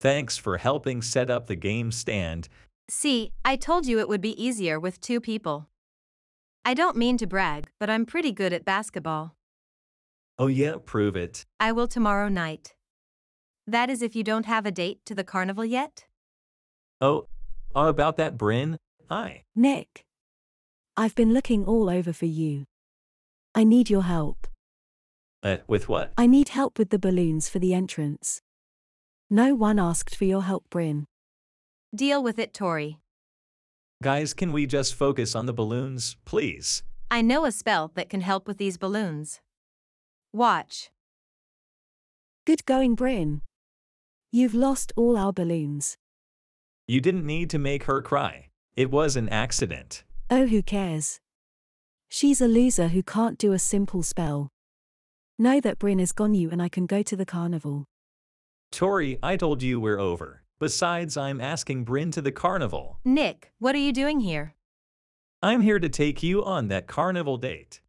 Thanks for helping set up the game stand. See, I told you it would be easier with two people. I don't mean to brag, but I'm pretty good at basketball. Oh yeah, prove it. I will tomorrow night. That is if you don't have a date to the carnival yet? Oh, oh about that, Bryn? Hi. Nick. I've been looking all over for you. I need your help. Uh, with what? I need help with the balloons for the entrance. No one asked for your help, Bryn. Deal with it, Tori. Guys, can we just focus on the balloons, please? I know a spell that can help with these balloons. Watch. Good going, Bryn. You've lost all our balloons. You didn't need to make her cry. It was an accident. Oh, who cares? She's a loser who can't do a simple spell. Know that Bryn is gone you and I can go to the carnival. Tori, I told you we're over. Besides, I'm asking Bryn to the carnival. Nick, what are you doing here? I'm here to take you on that carnival date.